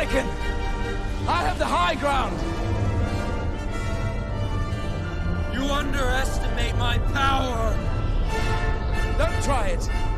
Anakin! I have the high ground! You underestimate my power! Don't try it!